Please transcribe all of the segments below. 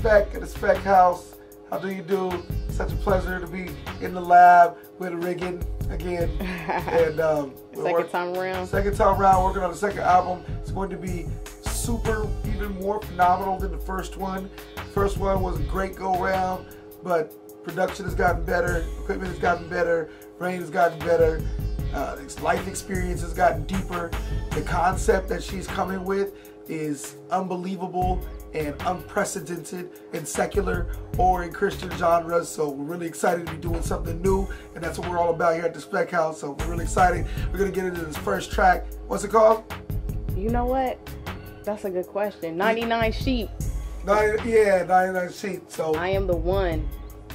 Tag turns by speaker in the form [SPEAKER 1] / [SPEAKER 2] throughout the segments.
[SPEAKER 1] Spec at the Spec House. How do you do? Such a pleasure to be in the lab with Riggin again. and um,
[SPEAKER 2] second work, time around.
[SPEAKER 1] Second time around, working on the second album. It's going to be super, even more phenomenal than the first one. First one was a great go round, but production has gotten better, equipment has gotten better, brain has gotten better, uh, life experience has gotten deeper. The concept that she's coming with is unbelievable and unprecedented in secular or in Christian genres. So we're really excited to be doing something new, and that's what we're all about here at the Spec House. So we're really excited. We're gonna get into this first track. What's it called?
[SPEAKER 2] You know what? That's a good question. 99 sheep.
[SPEAKER 1] 90, yeah, 99 sheep. So
[SPEAKER 2] I am the one.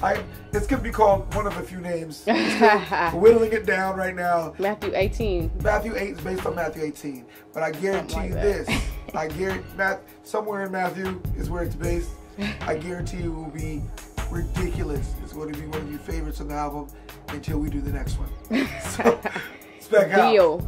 [SPEAKER 1] I it's gonna be called one of a few names. whittling it down right now.
[SPEAKER 2] Matthew 18.
[SPEAKER 1] Matthew 8 is based on Matthew 18, but I guarantee like you this: I guarantee Matt somewhere in Matthew is where it's based. I guarantee you will be ridiculous. It's going to be one of your favorites on the album until we do the next one. So, spec
[SPEAKER 2] Deal.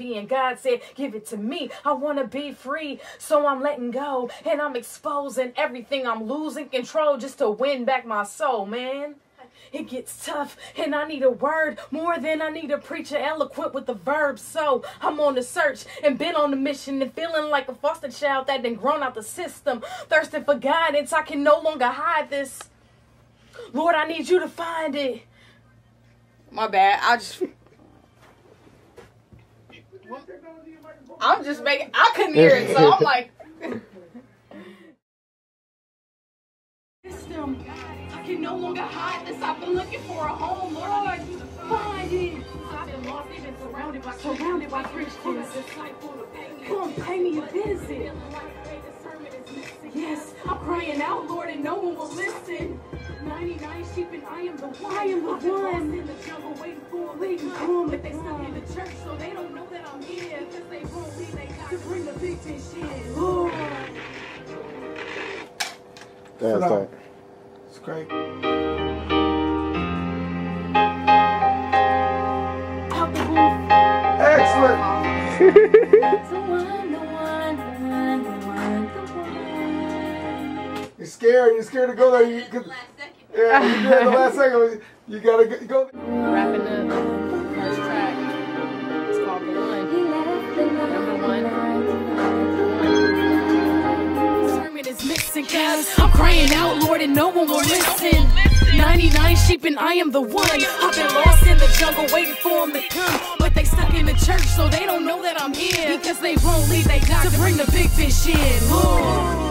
[SPEAKER 1] Out.
[SPEAKER 3] God said, Give it to me. I want to be free. So I'm letting go and I'm exposing everything. I'm losing control just to win back my soul, man. It gets tough, and I need a word more than I need a preacher eloquent with the verb. So I'm on the search and been on the mission and feeling like a foster child that done grown out the system, thirsting for guidance. I can no longer hide this. Lord, I need you to find it.
[SPEAKER 2] My bad. I just I'm just making. I couldn't hear it, so I'm like.
[SPEAKER 3] System. I can no longer hide this. I've been looking for a home, Lord. Find it. I've been lost, even surrounded by surrounded by Christians. Come pay me a visit. Sheep and I am the one. I am the one. in the jungle waiting for a lead come. But they stuck in the church, so they don't know that I'm here. Cause they won't leave, they got to bring the big fish in. Lord.
[SPEAKER 4] That's tight.
[SPEAKER 1] It's great. Excellent. You're scared. You're scared to go there. You, cause, yeah, you did the last second. You gotta go.
[SPEAKER 2] Wrapping up first track. It's called The One. Number one.
[SPEAKER 3] Sermon is missing cause I'm crying out, Lord, and no one will listen. 99 sheep and I am the one. I've been lost in the jungle waiting for them to come. But they stuck in the church, so they don't know that I'm here. Because they won't leave, they got to bring the big fish in. Lord.